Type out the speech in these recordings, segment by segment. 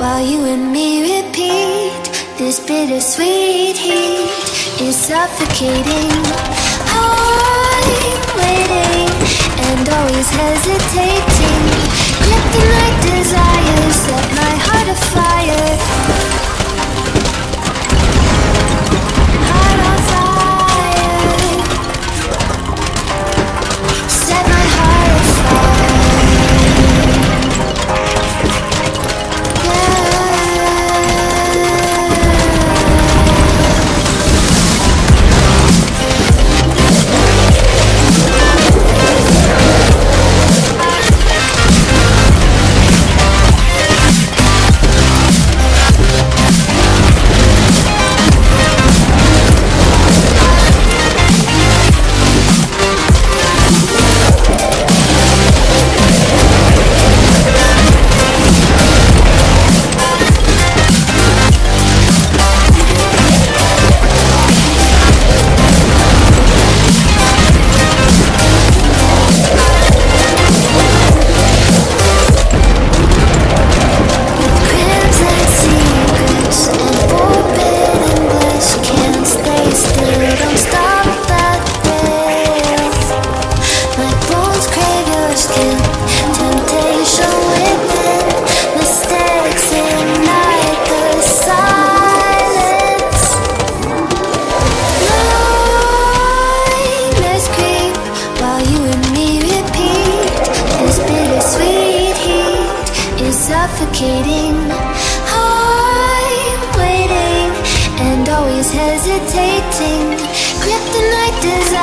while you and me repeat. This bittersweet heat is suffocating. I'm waiting and always hesitating. Kryptonite desires set my heart afire. Suffocating. I'm waiting and always hesitating. Kryptonite desires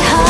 heart.